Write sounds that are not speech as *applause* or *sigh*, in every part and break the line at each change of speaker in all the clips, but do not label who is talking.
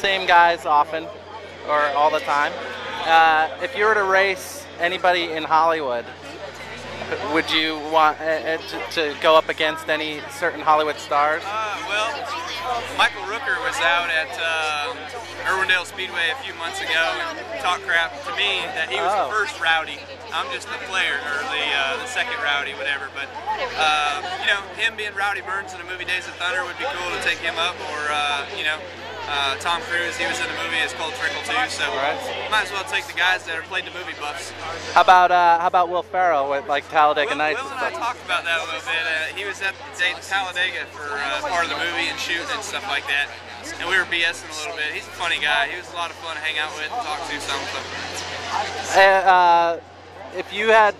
same guys often, or all the time. Uh, if you were to race anybody in Hollywood, would you want uh, to, to, go up against any certain Hollywood stars?
Uh, well, Michael Rooker was out at uh, Irwindale Speedway a few months ago and talked crap to me that he was oh. the first rowdy. I'm just the player, or the, uh, the second rowdy, whatever. But, uh, you know, him being Rowdy Burns in the movie Days of Thunder would be cool to take him up, or, uh, you know, uh, Tom Cruise, he was in the movie. It's called Trickle too. So right. might as well take the guys that are played the movie buffs.
How about uh, how about Will Ferrell with like Talladega
Will,
Nights?
Will and I talked about that a little bit. Uh, he was at Talladega for uh, part of the movie and shooting and stuff like that. And we were BSing a little bit. He's a funny guy. He was a lot of fun to hang out with and talk to. Some.
Uh, if you had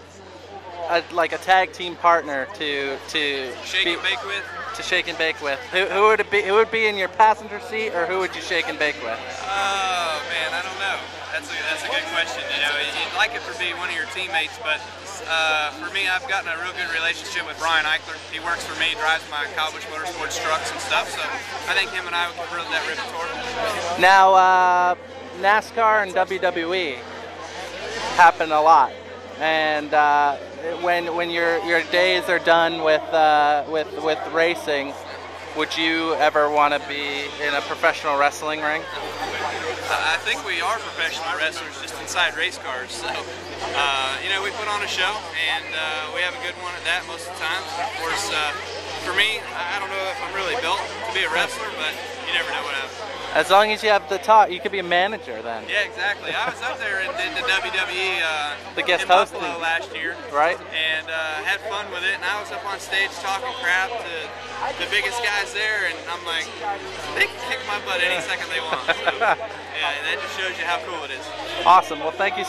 a, like a tag team partner to to
shake be, and bake with.
To shake and bake with. Who, who would it be? Who would be in your passenger seat, or who would you shake and bake with?
Oh man, I don't know. That's a that's a good question. You know, you'd like it to be one of your teammates, but uh, for me, I've gotten a real good relationship with Brian Ickler. He works for me, drives my Busch Motorsports trucks and stuff. So I think him and I would run that rip tour.
Now, uh, NASCAR and WWE happen a lot and uh, when when your your days are done with uh, with with racing, would you ever want to be in a professional wrestling ring?
I think we are professional wrestlers just inside race cars. So, uh, you know, we put on a show and uh, we have a good one at that most of the time. Of course, uh, for me, I don't know if I'm really built to be a wrestler, but you never know what happens.
As long as you have the talk, you could be a manager then.
Yeah, exactly. I was up there and did the WWE uh,
the guest
in hosting. Buffalo last year.
Right.
And uh, had fun with it. And I was up on stage talking crap to the biggest guys there, and I'm like, they can kick my butt any second they want. So, *laughs* yeah, that just shows you how cool it is.
Awesome. Well, thank you so